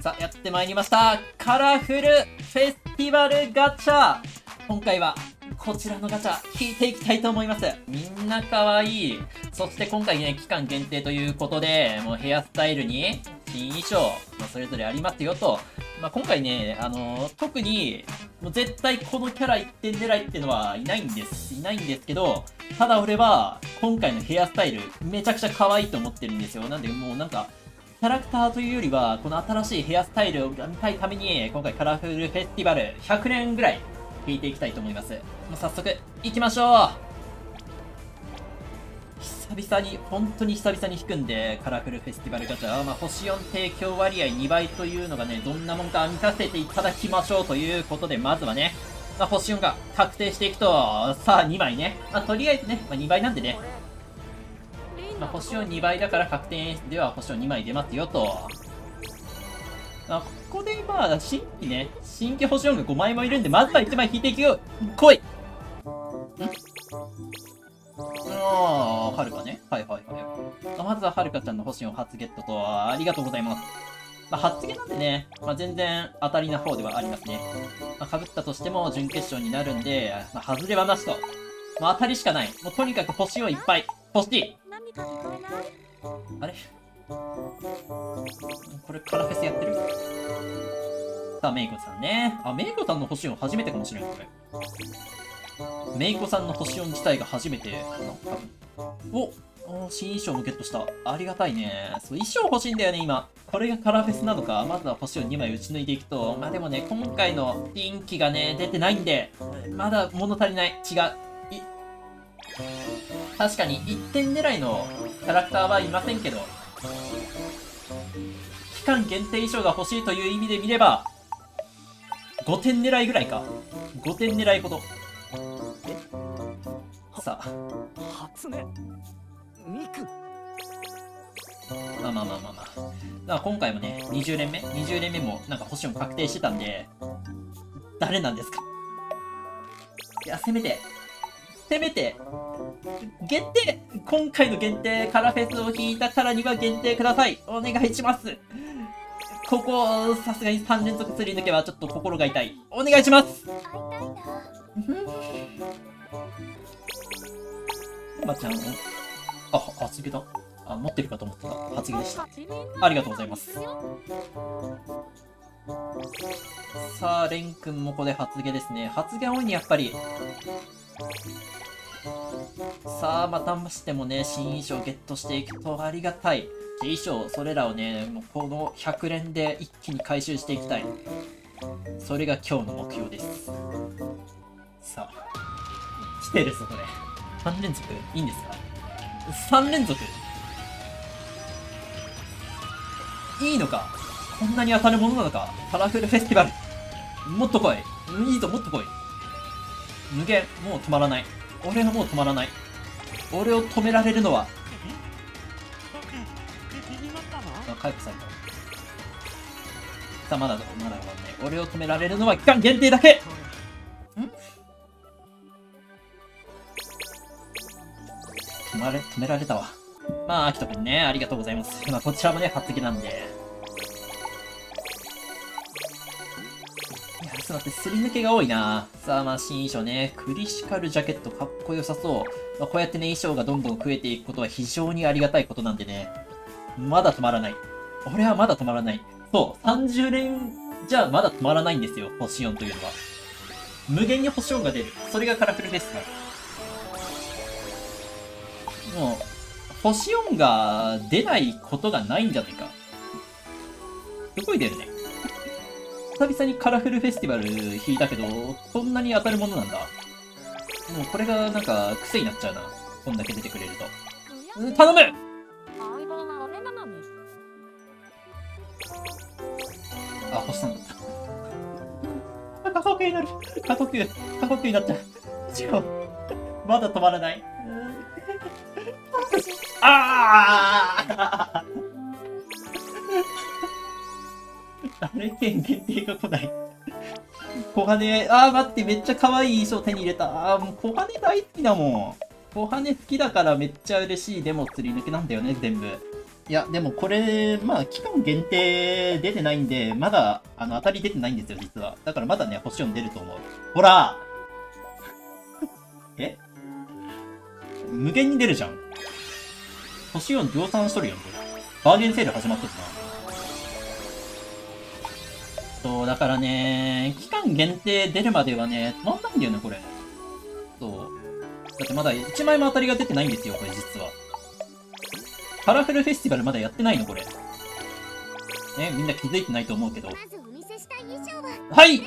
さあ、やってまいりました。カラフルフェスティバルガチャ今回は、こちらのガチャ、引いていきたいと思います。みんな可愛い。そして今回ね、期間限定ということで、もうヘアスタイルに、新衣装、まあ、それぞれありますよと。まあ、今回ね、あのー特に、もう絶対このキャラ一点狙いっていうのはいないんです。いないんですけど、ただ俺は、今回のヘアスタイル、めちゃくちゃ可愛いと思ってるんですよ。なんで、もうなんか、キャラクターというよりは、この新しいヘアスタイルを見たいために、今回カラフルフェスティバル100年ぐらい引いていきたいと思います。もう早速、行きましょう久々に、本当に久々に引くんで、カラフルフェスティバルガチャ、まあ、星4提供割合2倍というのがね、どんなもんか見させていただきましょうということで、まずはね、まあ、星4が確定していくと、さあ2枚ね。まあ、とりあえずね、まあ、2倍なんでね、まあ、星4 2倍だから確定では星4 2枚出ますよと。あここでまあ、新規ね、新規星4が5枚もいるんで、まずは1枚引いていくよ来いああ、はるかね。はいはいはい。あまずははるかちゃんの星4初ゲットと、ありがとうございます。まあ、初ゲなんでね、まあ、全然当たりな方ではありますね。まあ、被ったとしても準決勝になるんで、まあ、外れはなしと。まあ、当たりしかない。もうとにかく星をいっぱい欲あれ？これカラフェスやってる？さあ、メイコさんね。あ、メイコさんの星4初めてかもしれない、これ。メイコさんの星4自体が初めてかな多分。おお新衣装もゲットした。ありがたいね。そう、衣装欲しいんだよね、今。これがカラフェスなのか。まずは星を2枚打ち抜いていくと。まあでもね、今回の新規がね、出てないんで、まだ物足りない。違う。い確かに1点狙いのキャラクターはいませんけど、期間限定衣装が欲しいという意味で見れば、5点狙いぐらいか。5点狙いほど。さあ、初音ミクまあまあまあまあまあ。だから今回もね、20連目 ?20 連目もなんか星4確定してたんで、誰なんですか？いや、せめて、せめて、限定今回の限定カラフェスを引いたからには限定くださいお願いしますここ、さすがに3連続すり抜けはちょっと心が痛い。お願いしますまちゃん、あ、発言だ。あ、持ってるかと思ってた。発言でした。ありがとうございます。さあ、レン君もここで発言ですね。発言多いね、やっぱり。さあ、またましてもね、新衣装ゲットしていくとありがたい。衣装、それらをね、もうこの100連で一気に回収していきたい。それが今日の目標です。さあ、来てるぞ、これ。3連続いいんですか ?3 連続いいのか？こんなに当たるものなのか？カラフルフェスティバルもっと来いいいぞ、もっと来い無限、もう止まらない。俺はもう止まらない。俺を止められるのは、回復された。さあ、まだ、まだ終わんない。俺を止められるのは期間限定だけ止まれ、止められたわ。まあ、アキトくんね、ありがとうございます。まあ、こちらもね、初撃なんで。ちょっと待って、すり抜けが多いな。さあ、まあ、新衣装ね、クリシカルジャケットかっこよさそう。まあ、こうやってね、衣装がどんどん増えていくことは非常にありがたいことなんでね。まだ止まらない。俺はまだ止まらない。そう、30連じゃまだ止まらないんですよ、星4というのは。無限に星4が出る。それがカラフルフェスティバル。もう、星4が出ないことがないんじゃないか。すごい出るね。久々にカラフルフェスティバル引いたけど、こんなに当たるものなんだ。もうこれがなんか癖になっちゃうな。こんだけ出てくれると。うん頼むあ、星さんだった。過呼吸になる。過呼吸。過呼吸になっちゃう。違う。まだ止まらない。あああれ剣限定が来ない？小羽、ああ、待って、めっちゃ可愛い衣装手に入れた。ああ、もう小羽大好きだもん。小羽好きだからめっちゃ嬉しい。でも釣り抜けなんだよね、全部。いや、でもこれ、まあ、期間限定出てないんで、まだ、あの、当たり出てないんですよ、実は。だからまだね、星4出ると思う。ほらえ？無限に出るじゃん。星4量産しとるやん、これ。バーゲンセール始まっとるな。そう、だからね、期間限定出るまではね、止まんないんだよね、これ。そう。だってまだ1枚も当たりが出てないんですよ、これ実は。カラフルフェスティバルまだやってないの、これ。ね、みんな気づいてないと思うけど。ははいん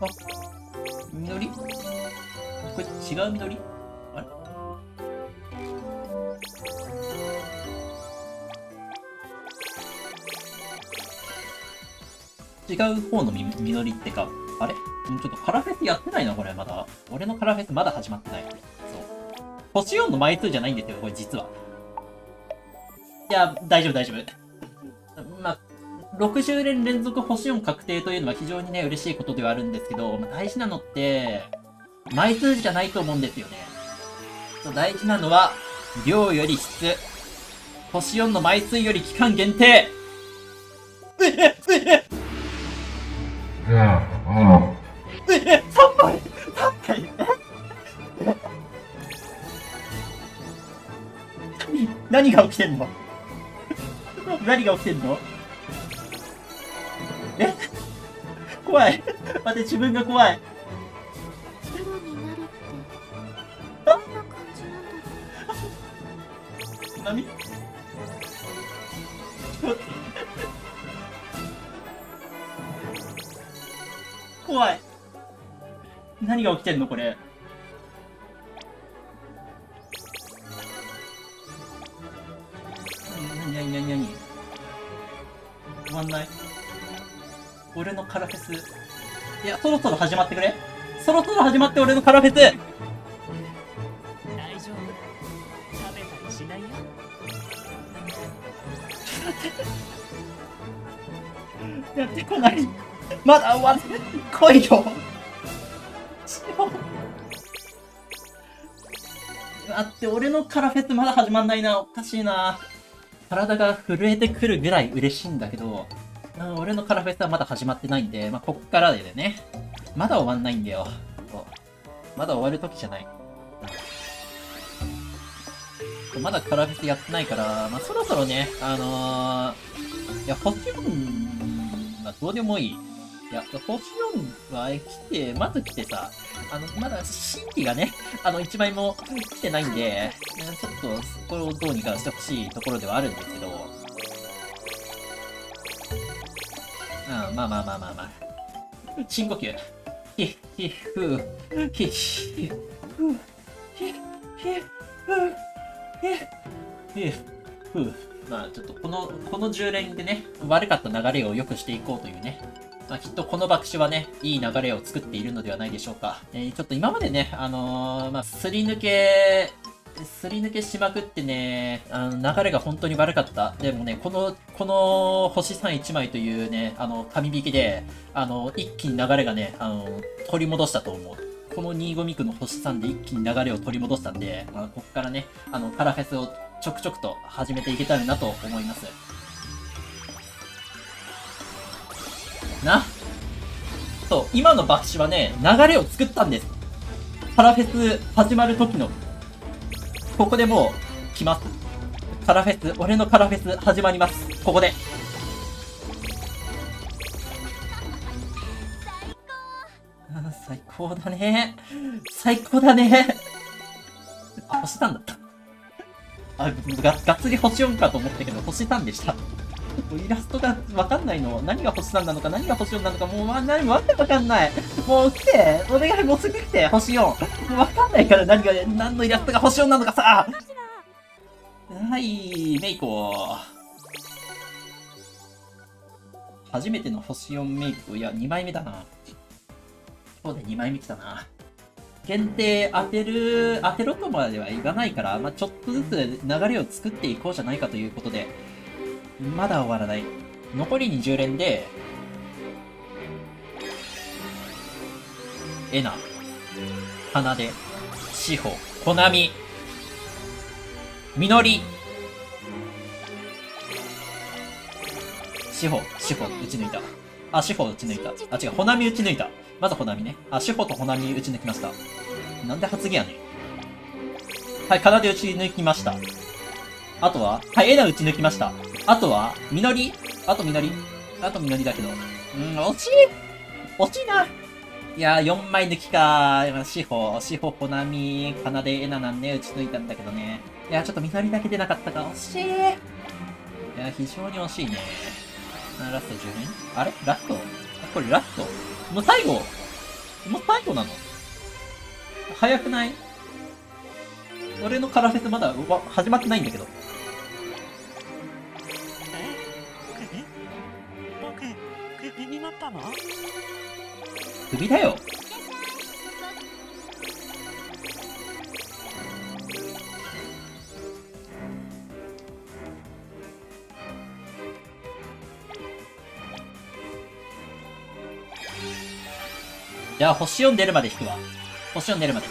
あ、緑これ違う緑あれ？違う方のみ緑ってか、あれ？ちょっとカラフェスやってないな、これ、まだ。俺のカラフェスまだ始まってない。そう。星4の枚数じゃないんですよ、これ実は。いや、大丈夫、大丈夫。まあ、60連連続星4確定というのは非常にね、嬉しいことではあるんですけど、まあ、大事なのって、枚数じゃないと思うんですよね。そう大事なのは、量より質。星4の枚数より期間限定きてんの？何が起きてんの？え？怖い待って、自分が怖い。プロになるってどんな感じなんだろう？波怖い。何が起きてんのこれ？俺のカラフェス。いや、そろそろ始まってくれそろそろ始まって俺のカラフェス大丈夫食べたりしないよ やってこない。まだ終わんない。来いよ。待って、俺のカラフェスまだ始まんないな。おかしいな。体が震えてくるぐらい嬉しいんだけど、うん俺のカラフェスはまだ始まってないんで、まあ、こっからでね。まだ終わんないんだよ。まだ終わる時じゃない。まだカラフェスやってないから、まあ、そろそろね、あのー、いや、星4はどうでもいい。いや、星4は来て、まず来てさ、あの、まだ新規がね、あの、1枚も来てないんで、ちょっと、そこをどうにかしてほしいところではあるんですけど、うん、まあまあまあまあまあ。深呼吸。ひ、ひ、ふう、ひ、ひ、ふう、ひ、ひ、ふう、ひ、ひ、ふう。まあちょっとこの、この10連でね、悪かった流れを良くしていこうというね。まあきっとこの爆死はね、いい流れを作っているのではないでしょうか。えーちょっと今までね、あのーまあすり抜け、すり抜けしまくってね、あの流れが本当に悪かった。でもね、この、この星3 1枚というね、あの、紙引きで、あの、一気に流れがね、あの、取り戻したと思う。この新ゴミ区の星3で一気に流れを取り戻したんで、あここからね、あの、カラフェスをちょくちょくと始めていけたらなと思います。な？そう、今の爆死はね、流れを作ったんです。カラフェス始まる時のここでもう、来ます。カラフェス、俺のカラフェス始まります。ここで。最高だね。最高だね。あ、星3だった。あ、が、がっつり星4かと思ったけど、星3でした。イラストがわかんないの。何が星3なのか、何が星4なのか、もうわ、何、わけわかんない。もう来て。お願い、もうすぐ来て。星4。わかんないから、何が、何のイラストが星4なのかさ。はい、メイコ初めての星4メイク。いや、2枚目だな。そうで2枚目来たな。限定当てる、当てろとまでは言わないから、まあ、ちょっとずつ流れを作っていこうじゃないかということで、まだ終わらない。残り20連で、エナ、花で、志保、コナミ。みのり。志保、志保、打ち抜いた。あ、志保打ち抜いた。あ、違う、ほなみ打ち抜いた。まずほなみね。あ、志保とほなみ打ち抜きました。なんで発言やねん。はい、かなで打ち抜きました。あとは、はい、えな打ち抜きました。あとは、みのり？あとみのり？あとみのりだけど。うん、惜しい惜しいないやー、4枚抜きかー。しほ、しほ、ほなみ、かなで、えななんで打ち抜いたんだけどね。いやー、ちょっとみのりだけ出なかったか。惜しいいやー、非常に惜しいね。あラスト10年あれ？ラスト？これラスト？もう最後？もう最後なの？早くない？俺のカラフェスまだわ始まってないんだけど。クビだよ。じゃあ、星4出るまで引くわ。星4出るまで。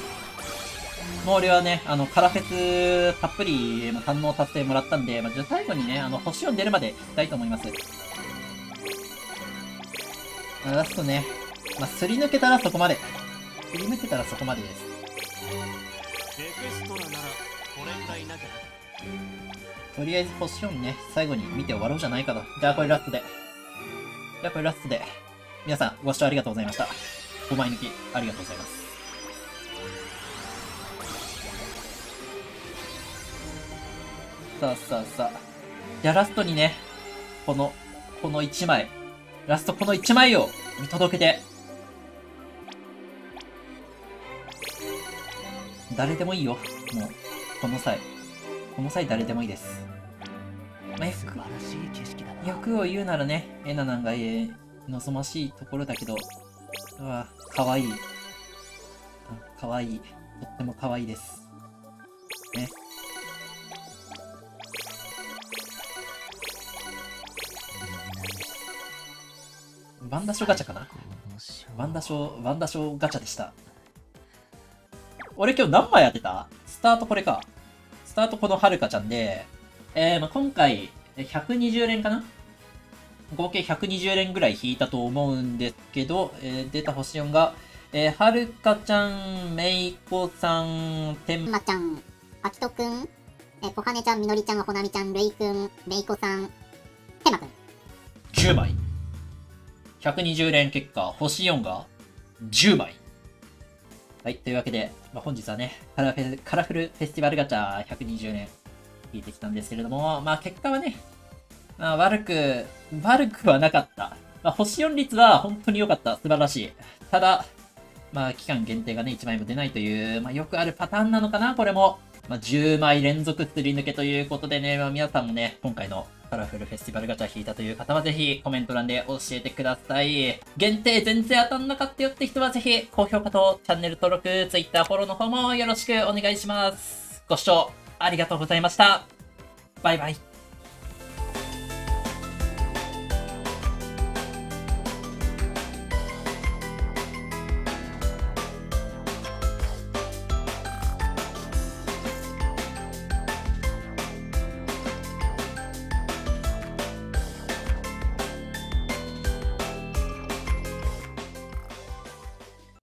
もう俺はね、あの、カラフェスたっぷりま堪能させてもらったんで、まあ、じゃあ最後にね、あの、星4出るまで引きたいと思います。ラストね、まあ、すり抜けたらそこまで。すり抜けたらそこまでです。エクストラならこれぐらいなきゃとりあえず星4ね、最後に見て終わろうじゃないかと。じゃあこれラストで。じゃあこれラストで。皆さん、ご視聴ありがとうございました。5枚抜き、ありがとうございます。さあさあさあ。じゃあラストにね、この、この1枚。ラストこの1枚を見届けて。誰でもいいよ。もう、この際。この際誰でもいいです。まあ、欲を言うならね、エナなんがえー望ましいところだけど、うわ、かわいい。あかわいい。とってもかわいいです。ね。ワンダショガチャかな？ワンダショ、ワンダショガチャでした。俺今日何枚当てた？スタートこれか。スタートこのはるかちゃんで、えー、まあ、今回、え120連かな？合計120連ぐらい引いたと思うんですけど、えー出た星4が、えーはるかちゃん、めいこさん、てんまちゃん、あきとくん、えー、こはねちゃん、みのりちゃん、ほなみちゃん、るいくん、めいこさん、てまくん。10枚。120連結果、星4が10枚。はい、というわけで、まあ、本日はねカラフェ、カラフルフェスティバルガチャ120連引いてきたんですけれども、まあ結果はね、まあ悪く、悪くはなかった。まあ星4率は本当に良かった。素晴らしい。ただ、まあ期間限定がね、1枚も出ないという、まあよくあるパターンなのかな、これも。まあ10枚連続すり抜けということでね、まあ皆さんもね、今回のカラフルフェスティバルガチャ引いたという方はぜひコメント欄で教えてください。限定全然当たんなかったよって人はぜひ高評価とチャンネル登録、Twitter フォローの方もよろしくお願いします。ご視聴ありがとうございました。バイバイ。